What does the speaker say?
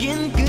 again.